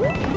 Woo!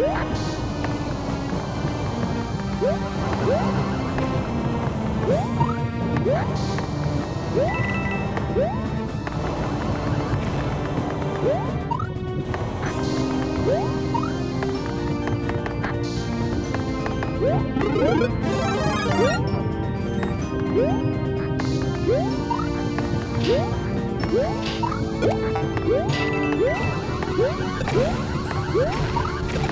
Woo!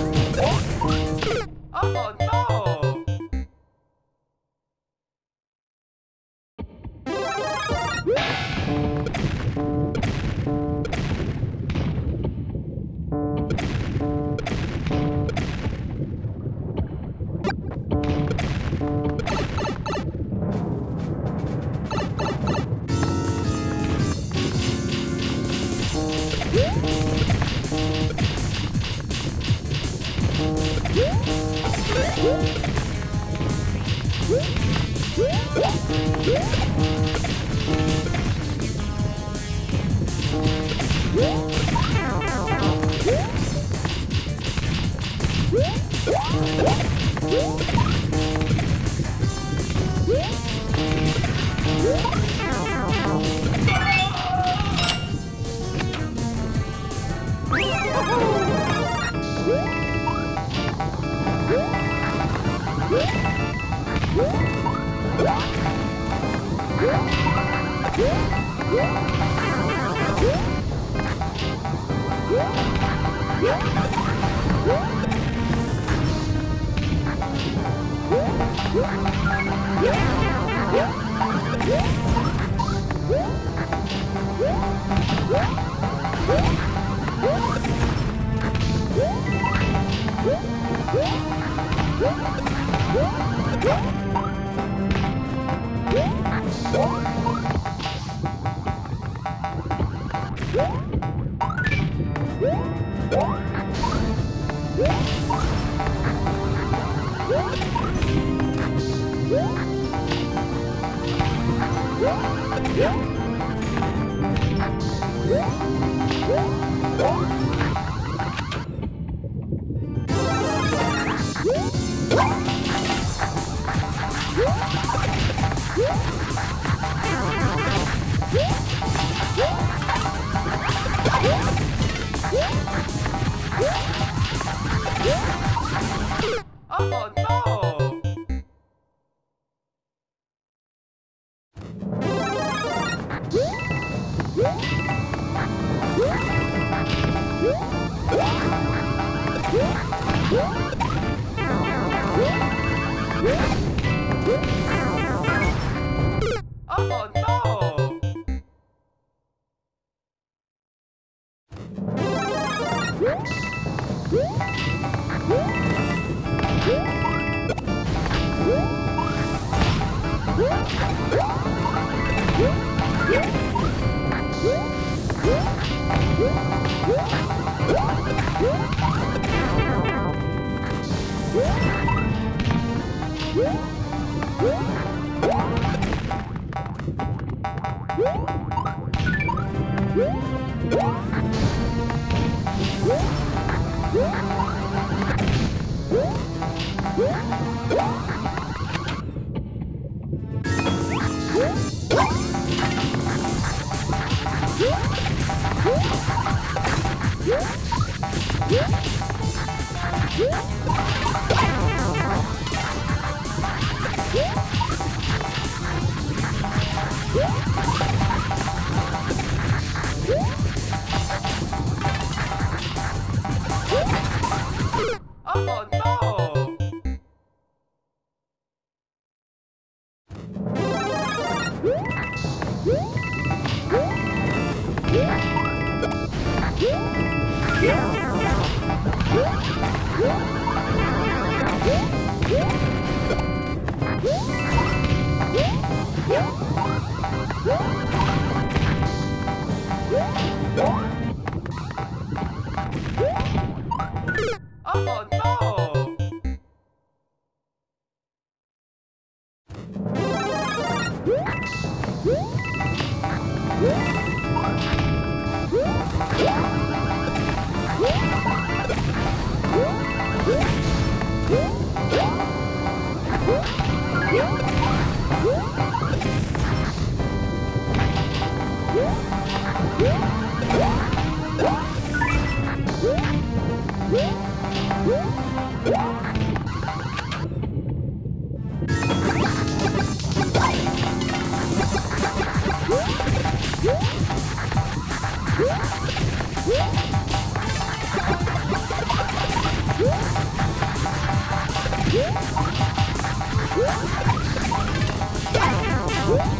Oh no! Yeah! Oh no! Oh What? Oh Yeah. Woo!